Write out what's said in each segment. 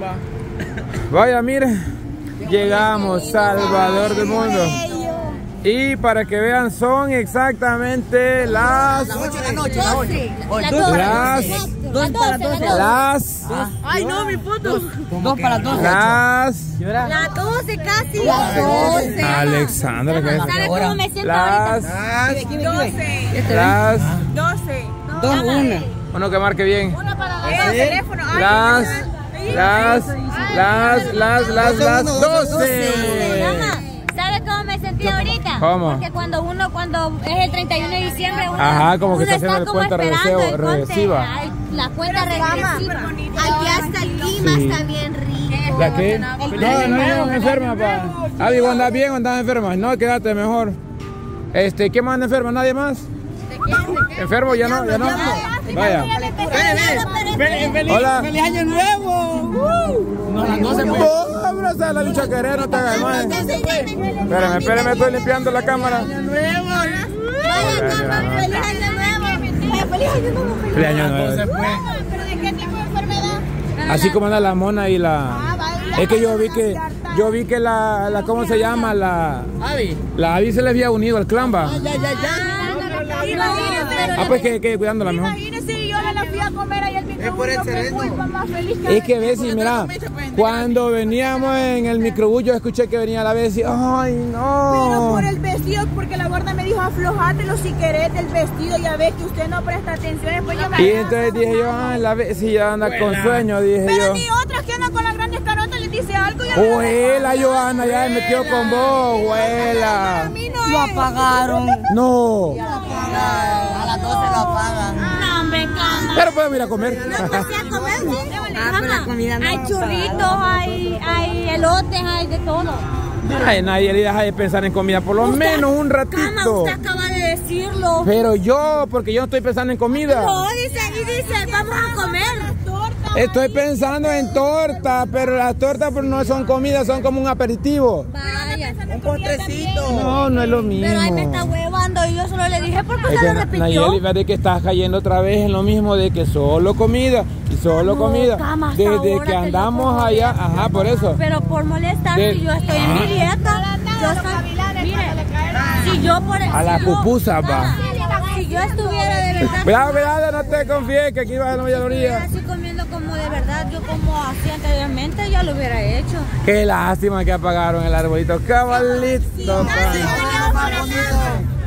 Vaya, mire. Llegamos, Salvador del mundo. Y para que vean, son exactamente las... Las 8 de la noche. Las 8. Las... Dos para dos. Las... Ay, no, mi foto. Dos para dos. Las... Las 12 casi. Las 12. Alexandra, ¿qué es? ¿Sabes cómo me siento Las... ahorita? 12. Las... 12. Dos, una. Uno que marque bien. Uno para dos. El teléfono. Ay, Las... Las... Las... Las... Las... Las... Uno, dos, Doce. Mamá, ¿sabes cómo me sentí ahorita? ¿Cómo? Porque cuando uno, cuando es el 31 de diciembre, uno, Ajá, como que uno está haciendo como cuenta esperando regresiva. La cuenta regresiva. Aquí hasta el clima Sí. está bien rico. ¿La qué? No, no, no, enferma, pa. Adi, ¿vos andás bien o andás enferma? No, quédate mejor. Este, ¿quién más anda enferma? ¿Nadie más? ¿Enfermo? ¿Ya no? ¿Ya no? Vaya. Hola. ¡Feliz año nuevo! No, las 12 pues. Oh, abraza la bicha querer, no te hagas. Espérame, espérame, estoy limpiando la cámara. Feliz año nuevo. Feliz año nuevo. Feliz año nuevo. ¿Pero de qué tipo de enfermedad? Así como anda la mona y la... Es que yo vi que... Yo vi que la... la ¿Cómo se llama? La... Avi. La Avi se le había unido al clan, va. Ya, ya, ya. Ah, pues que, que cuidándola mejor. Imagínese, yo la fui a comer ahí el Es que y mira, cuando veníamos en el microbús, yo escuché que venía la y, ay, Pero no. por el vestido, porque la gorda me dijo aflojátelo si querés del vestido, ya ves que usted no presta atención, después yo me Y entonces dije yo, ay, la vez si ya anda con sueño, dije Pero yo. ni otras que andan con las grandes carotas les dice algo y a Huela, Joana, ya me metió con vos, huela. mí no Lo apagaron. No, A las 12 lo apagan. No, hombre, cama. pero podemos ir a comer. Ah, pero la comida no Hay churritos, hay, hay elotes, hay de todo. Ay, nadie le deja de pensar en comida, por lo menos un Cama, ratito. usted acaba de decirlo. Pero yo, porque yo no estoy pensando en comida. No, dice, y dice, vamos a comer. Estoy pensando en torta, pero las tortas pues, no son comida, son como un aperitivo. Vaya. Un postrecito. No, no es lo mismo. Pero ahí me está huevando y yo solo le dije porque Es se que lo Na- repitió. Nayeli, ve de que estás cayendo otra vez en lo mismo de que solo comida y solo No, comida. cama, Desde que andamos allá, ajá, por eso. Pero por molestar, De- si yo estoy en mi dieta, yo estoy, mire, si yo por A la pupusa, va. Si yo estuviera de verdad, Cuidado, cuidado, no te confíes que aquí vas a la mayoría. así comiendo como de verdad, yo como así anteriormente, ya lo hubiera hecho. Qué lástima que apagaron el arbolito. Cabalito.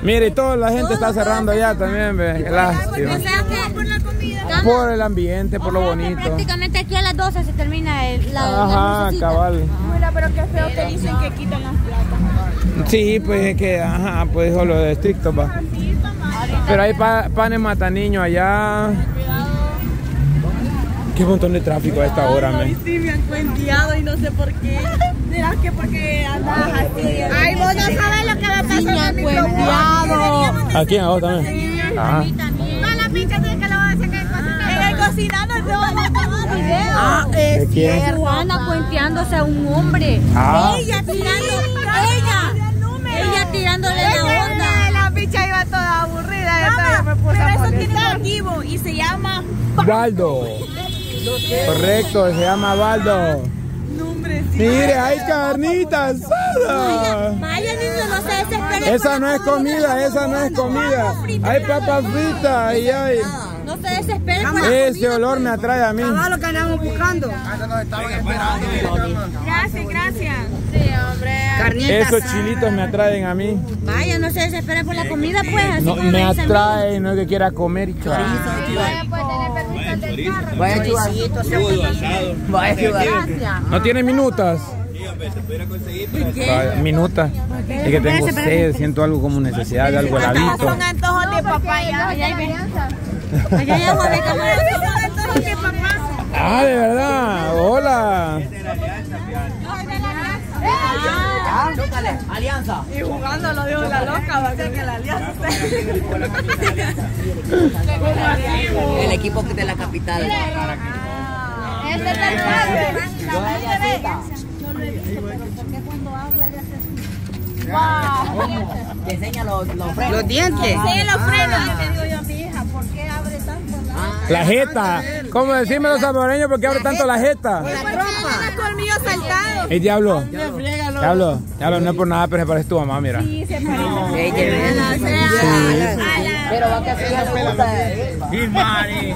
Mire, toda la gente está cerrando ya también, ve. Qué lástima. Que por la comida. Por el ambiente, por lo bonito. Prácticamente aquí a las 12 se termina el, la, Ajá, cabal. Mira, pero qué feo te dicen que quitan las platas. Sí, pues es que, ajá, pues solo de estricto, va. Pero hay pa- panes mata niños allá. Qué montón de tráfico a esta hora, men. Sí, me han cuenteado y no sé por qué. ¿Será que porque andas así? Ay, vos no sabes lo que va a pasar. me han cuenteado. Aquí en vos también. Ajá. No, la pincha tiene que lo va a sacar cocinando. En el cocinando no va a tomar video. Ah, ¿De es quién? cierto. Juana cuenteándose a un hombre. Ah. Ella tirando, ella, ella tirándole la onda. La bicha iba toda aburrida. entonces me puse Pero a eso tiene motivo y se llama Baldo. Correcto, se llama Baldo. Mire, hay carnita asada. Vaya no se desespere. Esa no es comida, esa no es comida. Hay papas fritas y hay. No se desespere por la Ese olor me atrae a mí. Ah, lo que andamos buscando. Gracias, gracias. Carnita Esos asada. chilitos me atraen a mí. Vaya, no se desespere por la comida, pues. Así No, como me atrae, no es que quiera comer. y chao. Vaya. ¿No tiene minutas? Vaya, Minutas. Es que tengo sed, siento algo como necesidad de algo heladito. Son antojos de papaya. Allá hay Allá hay agua de camarón. Son antojos de papá. Ah, de verdad. Hola. Alianza. Y jugando lo dijo la loca, va que la alianza. El equipo de la capital. Este es el padre. Te enseña los, los frenos. Los dientes. Sí, los frenos. Le digo yo a mi hija, La jeta. ¿Cómo decirme los salvadoreños porque hablo tanto la jeta? La trompa. colmillo saltado. El diablo. Diablo. Diablo, no es por nada, pero se parece tu mamá, mira. Sí, se parece. Pero va a que sí le gusta. Sí, Mari.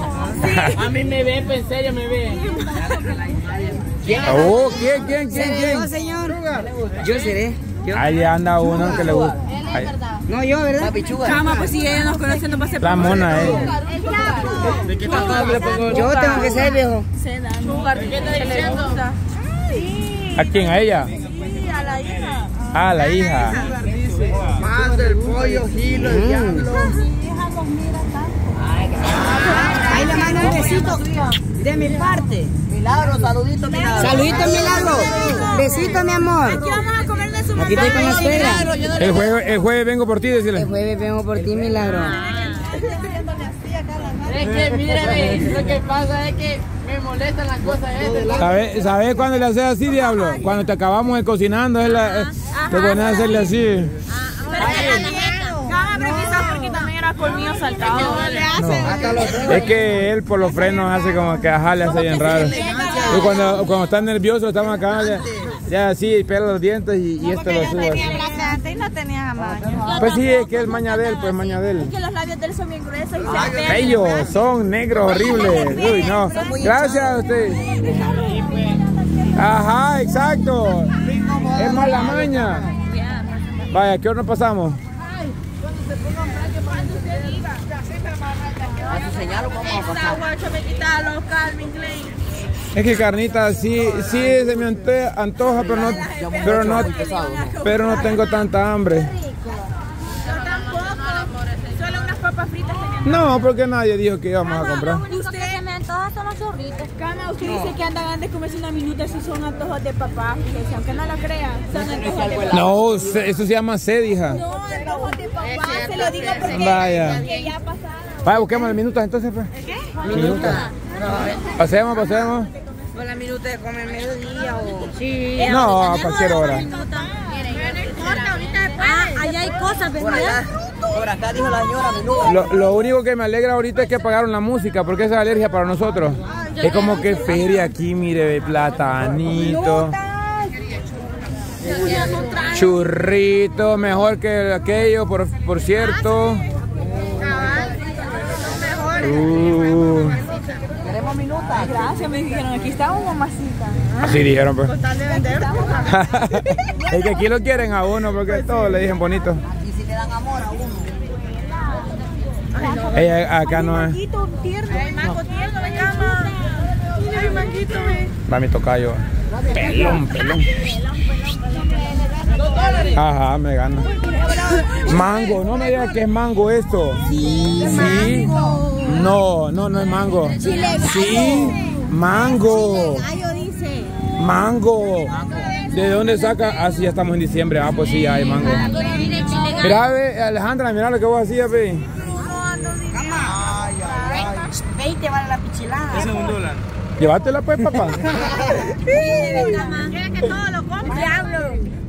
A mí me ve, pues en serio me ve. Oh, ¿quién, quién, quién, quién? señor. Yo seré. Ahí anda uno que le gusta. Ahí. No, yo, ¿verdad? La pichuga. Chama, pues si ella nos conoce, no va a ser La mona, eh. Yo tengo que ser viejo. ¿A quién? ¿A ella? Sí, a la hija. Ah, la hija. Más del pollo, gilo, el diablo. Ahí le mando un besito de mi parte. Milagro, saludito, milagro. Saludito, milagro. Besito, mi amor. Aquí estoy con la suegra. El jueves, el jueves vengo por ti, decirle. El jueves vengo por ti, milagro. Es que mírame, lo que pasa es que me molestan las cosas estas. ¿Sabes sabe cuándo le haces así, diablo? Cuando te acabamos de cocinando, es la, eh, te pones a hacerle así. Colmillo saltado. Es que él por los frenos hace como que ajá, le hace bien raro. Y cuando, cuando está nervioso, estamos acá, ya, ya así, pela los dientes y, y esto lo sube. así. Antes no tenía amaño. Pues sí, es que es maña de él, pues maña de él. Que los labios de él son bien gruesos y se ven. Ellos son negros horribles. Uy, no. Gracias a usted. Ajá, exacto. Es más la maña. Vaya, ¿qué hora nos pasamos? A su señal vamos a pasar. guacho me quita los Calvin Klein. Es que carnita sí, sí se me antoja, pero no, pero no, pero no tengo tanta hambre. Yo tampoco. Solo unas papas fritas teníamos. No, porque nadie dijo que íbamos a comprar. Usted se me antoja son los chorritos. Cama, usted dice que andan antes de comerse una minuta si son antojos de papá. Fíjese, aunque no lo crea, son antojos de papá. No, eso se llama sed, hija. No, antojos de papá, se lo digo porque Vaya. ya pasaron. Vaya, busquemos minutos entonces, pues. ¿Qué? Pasemos, pasemos. Con la minuta de comer mediodía o. Sí. No, a cualquier hora. Ah, allá hay cosas, Por acá. Por acá dijo la señora, minuta. Lo, lo único que me alegra ahorita es que apagaron la música, porque esa es alergia para nosotros. Es como que feria aquí, mire, de platanito, churrito, mejor que aquello, por, por cierto. Uh, Minuta. Gracias, me dijeron, aquí estamos mamacita. así dijeron, pues. Tal de vender. es que aquí lo quieren a uno, porque todos le dicen bonito. Y si le dan amor a uno. Ella acá no es. Manguito tierno. Ay, mango tierno, me cama. Mira mi manguito, ve. Va mi tocayo. Pelón, pelón. Ajá, me gana. Mango, no me digas que es mango esto. Sí. Sí. No, no, no es mango. Sí, mango. Gallo dice. Mango. ¿De dónde saca? Ah, sí, ya estamos en diciembre. Ah, pues sí, ya hay mango. Mira, ve, Alejandra, mira lo que vos hacías, ve. 20 vale la pichilada. Llévatela pues, papá. ¿Quieres que todo lo compre?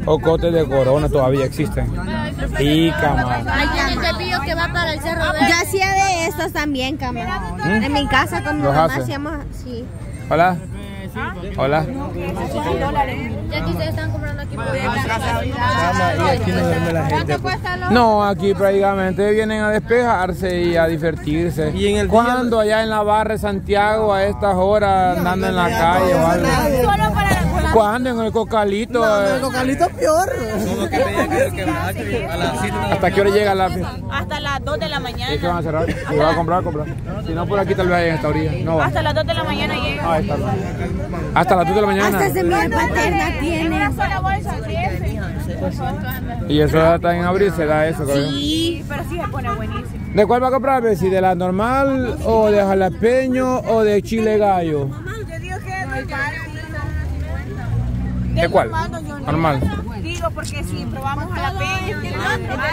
Ocotes de corona todavía existen. Y cama. Hay un cepillo que va para el cerro. Yo hacía de estos también, cama. ¿Mm? En mi casa con mi ¿Los mamá hace? hacíamos sí. Hola. Hola. Ya que ustedes están comprando aquí por ¿Cuánto cuesta los... No, aquí prácticamente vienen a despejarse y a divertirse. Y en el Cuando allá en la barra de Santiago a estas horas andando en la calle o algo. Solo para la Cuando en el cocalito. eh, peor. Que tenía que quebrar a las 7 ¿Hasta qué hora llega la Hasta las 2 de la ¿Y mañana. qué van a cerrar? Si va a comprar, comprar. Si no, por aquí tal vez hay en esta orilla. No va. Hasta las 2 de la mañana llega. Ah, ahí está. Hasta las 2 de la mañana. Hasta semilla paterna tiene. Una sola bolsa. Y eso hasta en abril se da eso, creo. Sí, pero sí se pone buenísimo. ¿De cuál va a comprar? ¿Si de la normal o de jalapeño o de chile gallo? Yo digo que es normal. ¿De cuál? normal, doña Olga. Normal. Digo porque si probamos a la peña, es de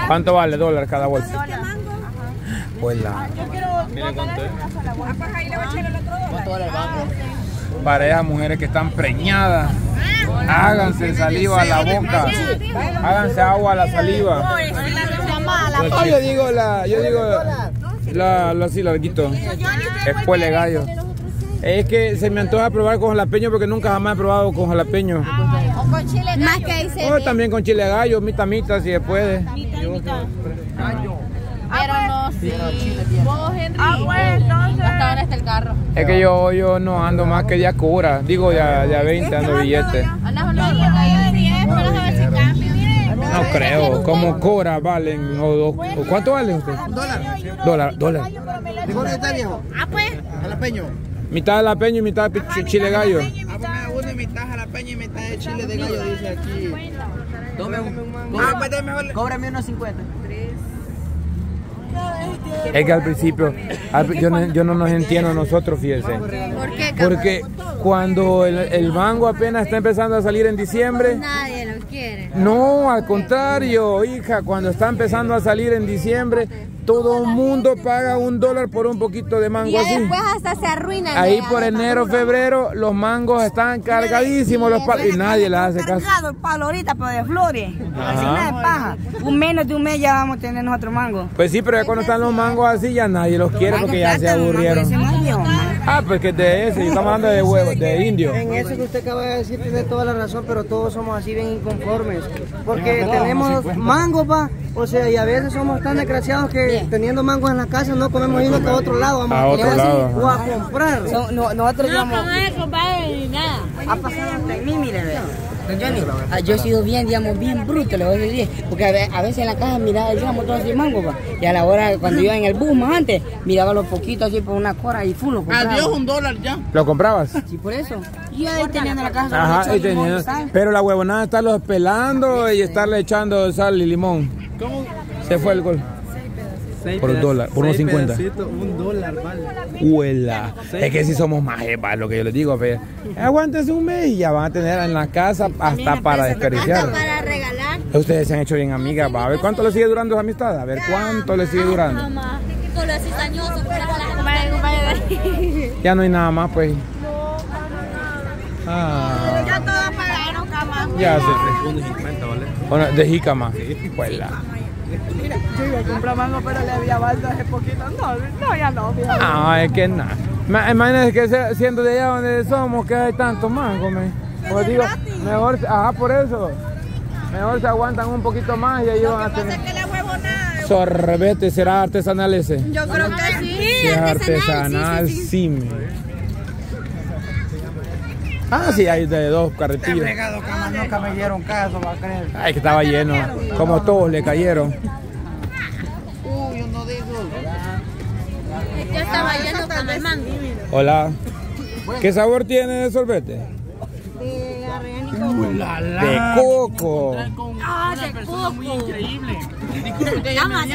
¿Cuánto vale dólar cada bolsa? dólar. Pues la Yo quiero bolsa. Ah, pues ahí le voy a echar el otro esas mujeres que están preñadas. Háganse saliva a la boca. Háganse agua a la saliva. No, yo digo la, yo digo la, la así larguito. Espuele gallo. Es que se me antoja probar con jalapeño porque nunca jamás he probado con jalapeño. Con chile Más que dice. O también con chile gallo, mitad mitad si se puede. Pero no, sí. Vos, Henry. Ah, pues, entonces. Hasta ahora está el carro. Es que yo, yo no ando más que de a cura. Digo, de a, de a 20 ando billetes. Andas unos 10, pero a ver si cambia. No creo. Como cora valen. O dos, o ¿Cuánto valen ustedes? Dólar. Dólar, dólar. Dijo que está viejo. Ah, pues. Jalapeño. Mitad jalapeño y mitad chile gallo. Mitad jalapeño y mitad de chile de gallo, dice aquí. Tome un mango. Ah, pues mejor. Cóbrame unos 50. Es que al principio, al yo no, yo no nos entiendo nosotros, fíjense. ¿Por qué? Porque cuando el, el mango apenas está empezando a salir en diciembre, Nadie quiere. no, al contrario, hija, cuando está empezando a salir en diciembre, todo el mundo paga un dólar por un poquito de Y mango así. después hasta se arruinan. Ahí por enero, febrero, los mangos están cargadísimos los palos y nadie les hace caso. cargado el palo ahorita, pero de flores. Es paja. Un menos de un mes ya vamos a tener nosotros mango. Pues sí, pero ya cuando están los mangos así ya nadie los quiere porque ya se aburrieron. Ah, pues que de ese, estamos hablando de huevos, de indio. En eso que usted acaba de decir tiene toda la razón, pero todos somos así bien inconformes. Porque tenemos mango, pa. O sea, y a veces somos tan desgraciados que teniendo mangos en la casa no comemos irnos a otro lado. Vamos A a, otro comer lado, así, o a comprar. No, no, nosotros No, él, compadre, ni nada. Ha pasado hasta mí, mire, vea. Don Johnny, ah, yo he sido bien, digamos, bien bruto, le voy a decir, porque a ve- a veces en la caja miraba, digamos, todo así mango, pa. y a la hora, cuando iba en el bus más antes, miraba los poquitos así por una cora y full, lo compraba. Adiós, un dólar ya. ¿Lo comprabas? Sí, por eso. Y ahí teniendo la caja, Ajá, y teniendo- pero la huevonada estarlos pelando y estarle echando sal y limón. ¿Cómo? Se fue el gol. Por un dólar, por unos 50. Un dólar, vale. Huela. Es que si somos más es lo que yo les digo, fe. Aguántese un mes y ya van a tener en la casa hasta para desperdiciar. Hasta para regalar. Ustedes se han hecho bien amigas, va. A ver cuánto le sigue durando esa amistad. A ver cuánto le sigue durando. Compadre. Ya no hay nada más, pues. Ah, Ya todos pagaron, cama. ya. Bueno, de jícama. Huela. Yo iba a comprar mango, pero le había baldo hace poquito. No, no, ya no. fíjate. Ah, es que nada. Ma- Imagínense que siendo de allá donde somos, que hay tanto mango, me. Pues digo, mejor, ajá, por eso. Mejor se aguantan un poquito más y ellos van a tener. Que la huevonada. Sorbete, ¿será artesanal ese? Yo creo que sí. Si es artesanal, sí, me. Ah, sí, hay de dos carretillos. Fregado, camas, nunca me dieron caso, va a creer. Ay, que estaba lleno. Como todos le cayeron. Uy, yo no digo. Yo estaba yendo con el mango. Hola. ¿Qué sabor tiene el sorbete? De coco. Con una persona muy increíble. Disculpe, usted llama.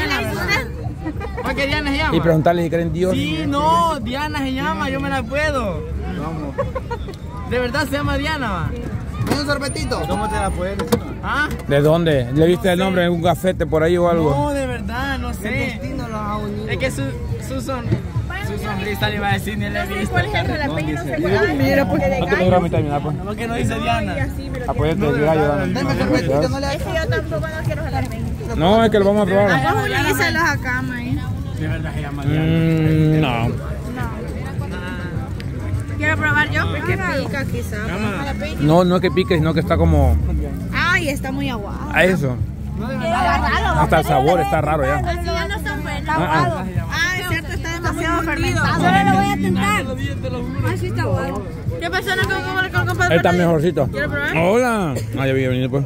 ¿Para qué Diana se llama? Y preguntarle si creen Dios. Sí, no, Diana se llama, yo me la puedo. De verdad se llama Diana. ¿Un sorbetito? ¿Cómo te la puedes decir? ¿Ah? ¿De dónde? ¿Le viste el nombre en un gafete por ahí o algo? No, de verdad, no sé. Destino los ha unido. Es que su, su, son, su sonrisa le iba a decir ni le he visto. Mira, porque No te logro mitad, mira, pues. ¿Por qué no dice Diana? Apóyate, el gallo, dame. Deme sorbetito, no le Es que yo tampoco no quiero jalarme. No, es que lo vamos a probar. Vamos a unírselos a cama, ¿eh? De verdad se llama Diana. Mm, no. Quiero probar yo. Porque pica quizá. No, no es que pique, sino que está como Ay, está muy aguado. a eso. Hasta el sabor está raro ya. Así ya no están buenos. Ah, ah. Ah, es cierto, está demasiado fermentado. Solo lo voy a tentar. Así está bueno. ¿Qué pasó? No como con el compadre. Él está mejorcito. ¿Quiere probar? Hola. Ah, ya vi venir pues.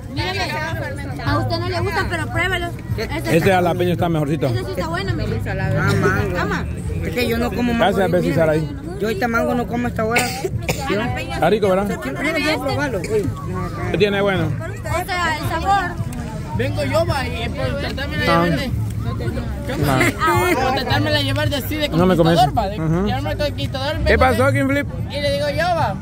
A usted no le gusta, pero pruébelo. Este, Este jalapeño está mejorcito. este sí está bueno, mire. Ah, mango. Es que yo no como mango. Gracias, Bessie Saraí. Yo ahorita mango no como hasta ahora. Está rico, ¿verdad? Quiero probarlo. Uy. ¿Qué tiene bueno? O sea, el sabor. Vengo yo, va, y por tratarme de Ah. llevar de... No. Por tratarme de llevar de así de No me conquistador, va, de llevarme conquistador. ¿Qué pasó, Kim Flip? Y le digo yo, va,